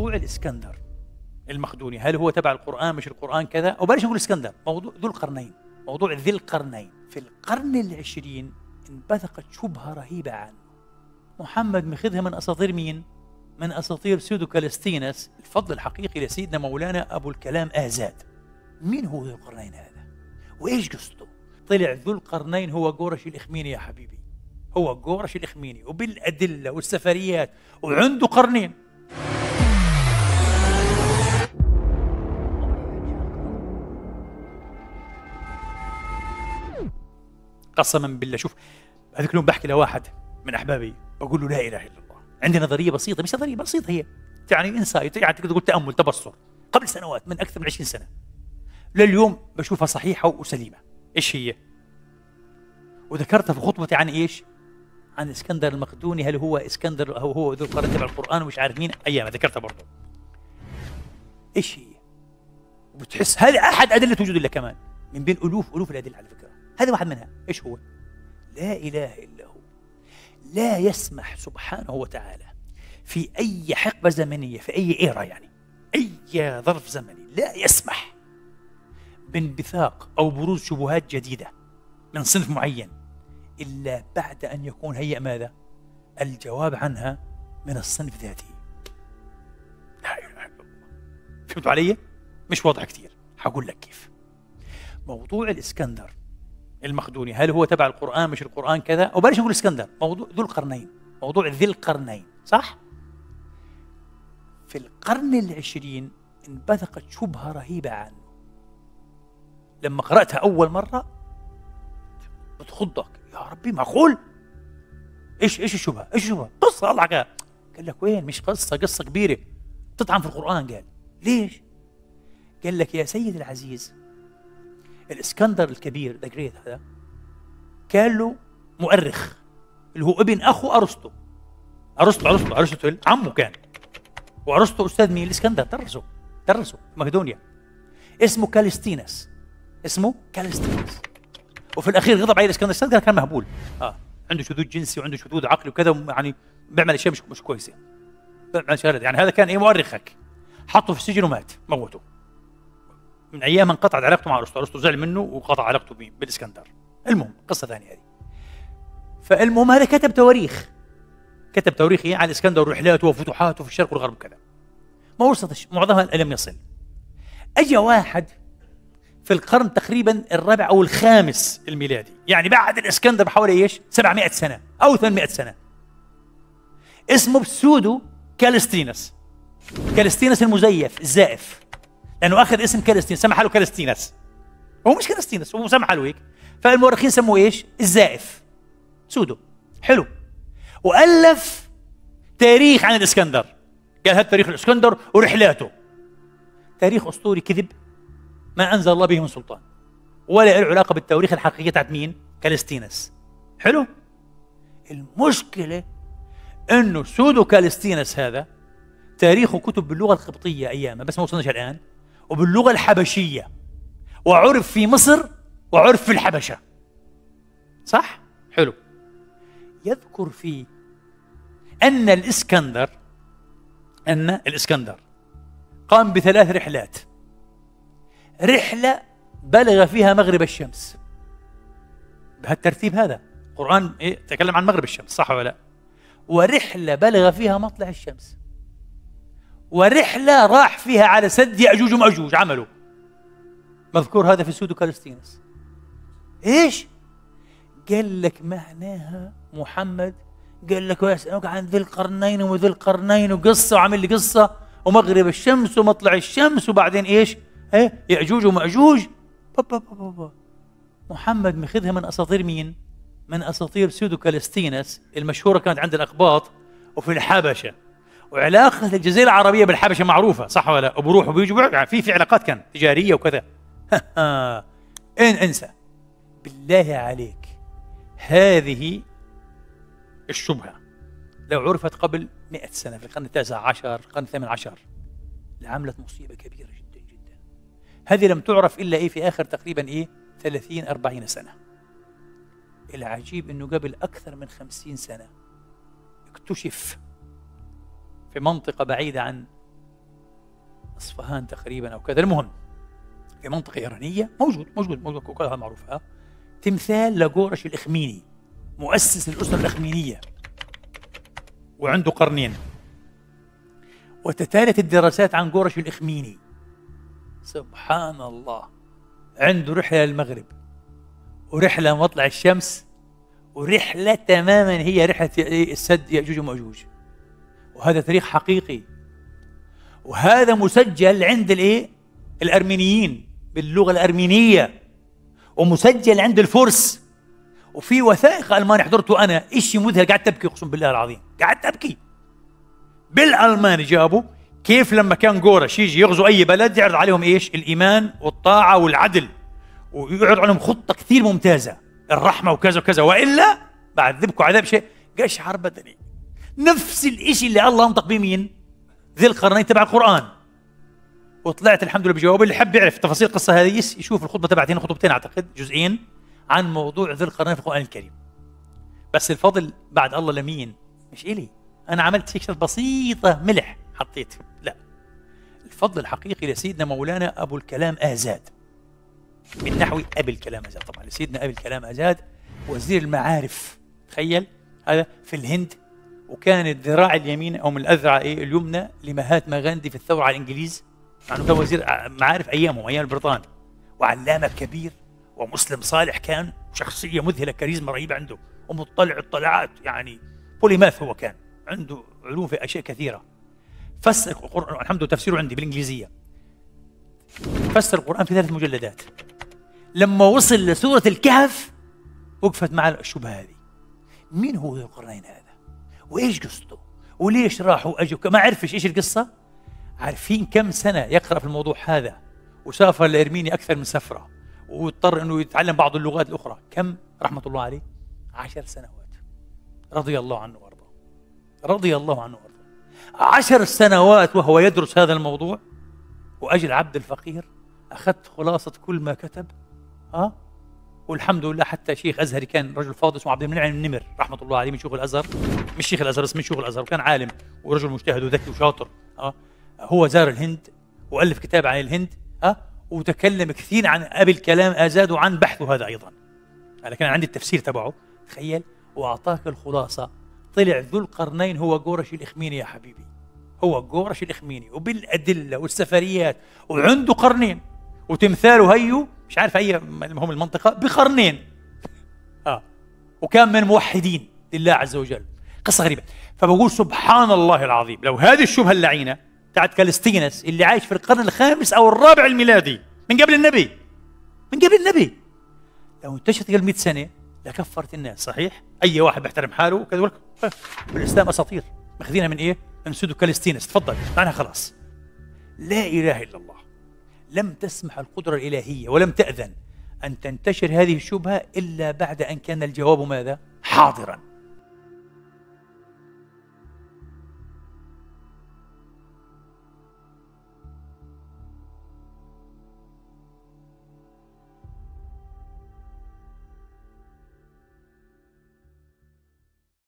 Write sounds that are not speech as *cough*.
موضوع الإسكندر المقدوني هل هو تبع القرآن مش القرآن كذا وبلاش نقول إسكندر موضوع ذو القرنين موضوع ذي القرنين في القرن العشرين انبثقت شبهة رهيبة عنه محمد ماخذها من أساطير مين؟ من أساطير pseudo كالستينس الفضل الحقيقي لسيدنا مولانا أبو الكلام آزاد مين هو ذو القرنين هذا؟ وإيش قصته؟ طلع ذو القرنين هو قورش الإخميني يا حبيبي هو قورش الإخميني وبالأدلة والحفريات وعنده قرنين قسما بالله. شوف هذيك اليوم بحكي لواحد من أحبابي بقول له لا إله إلا الله. عندي نظرية بسيطة مش نظرية بسيطة هي يعني انسايت يعني تقدر تقول تأمل تبصر. قبل سنوات من أكثر من 20 سنة. لليوم بشوفها صحيحة وسليمة. إيش هي؟ وذكرتها في خطبتي عن إيش؟ عن إسكندر المقدوني. هل هو إسكندر أو هو ذو القرنين تبع القرآن؟ ومش عارف مين. أيام ذكرتها برضه. إيش هي؟ وبتحس هذه أحد أدلة وجود الله كمان؟ من بين ألوف ألوف الأدلة على فكرة. هذا واحد منها إيش هو؟ لا إله إلا هو لا يسمح سبحانه وتعالى في أي حقبة زمنية في أي era يعني أي ظرف زمني لا يسمح بانبثاق أو بروز شبهات جديدة من صنف معين إلا بعد أن يكون هيأ ماذا؟ الجواب عنها من الصنف ذاته لا إله إلا الله فهمتوا علي؟ مش واضح كثير حقول لك كيف موضوع الإسكندر المخدوني هل هو تبع القرآن؟ مش القرآن كذا؟ وبلاش نقول اسكندر. موضوع ذو القرنين. موضوع ذي القرنين. صح؟ في القرن العشرين انبثقت شبهة رهيبة عنه. لما قرأتها أول مرة بتخضك. يا ربي معقول؟ إيش إيش الشبهة؟ إيش الشبهة؟ قصة الله حكاها قال لك وين؟ مش قصة قصة كبيرة. تطعن في القرآن قال. ليش؟ قال لك يا سيد العزيز الإسكندر الكبير ذا جريت هذا كان له مؤرخ اللي هو ابن أخو أرسطو. أرسطو أرسطو أرسطو عمه كان. وأرسطو أستاذ مين الإسكندر درسه درسه في مقدونيا اسمه كالستينس. اسمه كالستينس. وفي الأخير غضب عليه الإسكندر الإسكندر كان مهبول. آه عنده شذوذ جنسي وعنده شذوذ عقلي وكذا يعني بيعمل أشياء مش مش كويسة. بيعمل يعني هذا كان إيه مؤرخك. حطه في السجن ومات موته. من أيام انقطعت علاقته مع أرسطو. أرسطو زعل منه وقطع علاقته بالإسكندر. المهم قصة ثانية هذه. فالمهم هذا كتب تواريخ. كتب تواريخ عن الاسكندر ورحلاته وفتوحاته في الشرق والغرب وكذا. ما وصلتش معظمها لم يصل. اجى واحد في القرن تقريبا الرابع أو الخامس الميلادي. يعني بعد الإسكندر بحوالي إيش؟ 700 سنة أو 800 سنة. اسمه ب pseudo كالستينس. كالستينس المزيف الزائف. لأنه اخذ اسم كالستين سمى حاله كالستينس هو مش كالستينس هو سمى حاله هيك. فالمؤرخين سموه إيش؟ الزائف. pseudo. حلو. وألف تاريخ عن الإسكندر. قال هذا تاريخ الإسكندر ورحلاته. تاريخ أسطوري كذب ما أنزل الله به من سلطان. ولا له علاقة بالتواريخ الحقيقية تاعت مين؟ كالستينس حلو؟ المشكلة إنه pseudo كالستينس هذا تاريخه كتب باللغة القبطية ايامها بس ما وصلناش الآن. وباللغة الحبشية وعرف في مصر وعرف في الحبشة. صح؟ حلو. يذكر فيه أن الإسكندر أن الإسكندر قام بثلاث رحلات. رحلة بلغ فيها مغرب الشمس. بهالترتيب هذا. القرآن إيه؟ تكلم عن مغرب الشمس صح ولا لا؟ ورحلة بلغ فيها مطلع الشمس. ورحلة راح فيها على سد يأجوج ومأجوج عملوا مذكور هذا في سودو كالستينس إيش؟ قال لك معناها محمد قال لك ويسألوك عن ذي القرنين وذي القرنين وقصة وعمل لي قصة ومغرب الشمس ومطلع الشمس وبعدين إيش؟ إيه يأجوج ومأجوج بابا بابا بابا. محمد مخذها من أساطير مين؟ من أساطير سودو كالستينس المشهورة كانت عند الأقباط وفي الحبشة وعلاقة الجزيرة العربية بالحبشة معروفة صح ولا لا؟ وبروحوا وبيجوا يعني في في علاقات كان تجارية وكذا. *laughs* إن أنسى. بالله عليك. هذه الشبهة. لو عرفت قبل مئة سنة في القرن التاسع عشر القرن الثامن عشر لعملت مصيبة كبيرة جدا جدا. هذه لم تعرف إلا إيه في آخر تقريبا إيه؟ ثلاثين أربعين سنة. العجيب أنه قبل أكثر من خمسين سنة اكتشف في منطقة بعيدة عن إصفهان تقريبا أو كذا. المهم في منطقة إيرانية موجود موجود موجود وكذا معروف ها تمثال لقورش الإخميني مؤسس الأسرة الإخمينية وعنده قرنين. وتتالت الدراسات عن قورش الإخميني. سبحان الله. عنده رحلة للمغرب ورحلة مطلع الشمس ورحلة تماما هي رحلة السد يأجوج ومأجوج. وهذا تاريخ حقيقي. وهذا مسجل عند الايه؟ الأرمينيين باللغة الأرمينية. ومسجل عند الفرس. وفي وثائق ألماني حضرته أنا. شيء مذهل؟ قعدت ابكي أقسم بالله العظيم. قعدت ابكي بالألماني جابوا كيف لما كان جورش يجي يغزو أي بلد يعرض عليهم إيش؟ الإيمان والطاعة والعدل. ويعرض عليهم خطة كثير ممتازة. الرحمة وكذا وكذا. وإلا بعذبكم عذاب شيء. قشعر بدني. نفس الشيء اللي الله انطق به مين؟ ذي القرنين تبع القرآن. وطلعت الحمد لله بجواب اللي حب يعرف تفاصيل القصة هذه يشوف الخطبة تبعتين خطبتين أعتقد جزئين عن موضوع ذي القرنين في القرآن الكريم. بس الفضل بعد الله لمين مش إلي. أنا عملت هيك بسيطة ملح حطيت. لا. الفضل الحقيقي لسيدنا مولانا أبو الكلام آزاد. من نحو أبي الكلام آزاد. طبعا لسيدنا أبي الكلام آزاد وزير المعارف. تخيل. هذا في الهند وكان الذراع اليمين أو من الأذرع إيه اليمنى لمهاتما غاندي في الثورة على الإنجليز. مع انه كان وزير معارف أيامهم أيام البريطان وعلامة كبير ومسلم صالح كان شخصية مذهلة كاريزما رهيبة عنده. ومطلع اطلاعات يعني بوليماث هو كان. عنده علوم في أشياء كثيرة. فسر القرآن الحمد لله تفسيره عندي بالإنجليزية. فسر القرآن في ثلاث مجلدات. لما وصل لسورة الكهف وقفت مع الشبهه هذه مين هو ذو القرنين هذا؟ وإيش قصته؟ وليش راحوا أجوا؟ ما عرفش إيش القصة؟ عارفين كم سنة يقرأ في الموضوع هذا وسافر لإرمينيا أكثر من سفرة واضطر إنه يتعلم بعض اللغات الأخرى. كم؟ رحمة الله عليه عشر سنوات. رضي الله عنه وأرضاه. رضي الله عنه وأرضاه. عشر سنوات وهو يدرس هذا الموضوع. وأجل عبد الفقير أخذت خلاصة كل ما كتب. ها؟ أه؟ والحمد لله حتى شيخ أزهري كان رجل فاضل اسمه عبد المنعم النمر رحمة الله عليه من شيوخ الأزهر مش شيخ الأزهر بس من شيوخ الأزهر وكان عالم ورجل مجتهد وذكي وشاطر آه هو زار الهند وألف كتاب عن الهند آه وتكلم كثير عن أبي الكلام أزاد وعن بحثه هذا أيضا. أنا كان عندي التفسير تبعه تخيل وأعطاك الخلاصة طلع ذو القرنين هو جورش الإخميني يا حبيبي. هو جورش الإخميني وبالأدلة والسفريات وعنده قرنين وتمثاله هيو مش عارف أي هم المنطقة بقرنين. آه. وكان من موحدين لله عز وجل. قصة غريبة. فبقول سبحان الله العظيم. لو هذه الشبهة اللعينة تاعت كالستينس اللي عايش في القرن الخامس أو الرابع الميلادي من قبل النبي. من قبل النبي. لو انتشرت قبل 100 سنة لكفرت الناس. صحيح؟ أي واحد بيحترم حاله كذا بالاسلام أساطير. ماخذينها من إيه؟ من سودو كالستينس تفضل. معناها خلاص. لا إله إلا الله. لم تسمح القدرة الإلهية ولم تأذن أن تنتشر هذه الشبهة إلا بعد أن كان الجواب ماذا؟ حاضرا